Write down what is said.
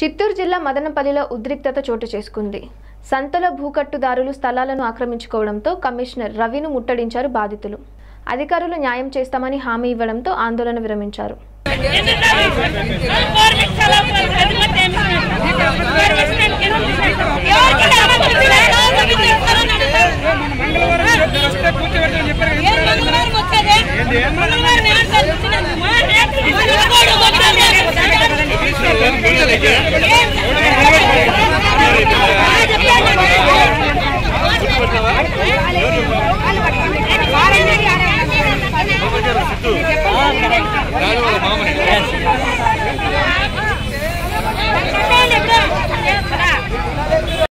చిత్తూరు జిల్లా మదనపల్లిలో ఉద్రిక్తత చోటు చేసుకుంది. సంతల భూకట్టుదారులు స్థలాలను ఆక్రమించుకోవడంతో కమిషనర్ రవిను ముట్టడించారు బాధితులు. అధికారులు న్యాయం చేస్తామని హామీ ఇవ్వడంతో ఆందోళన విరమించారు. Yeah.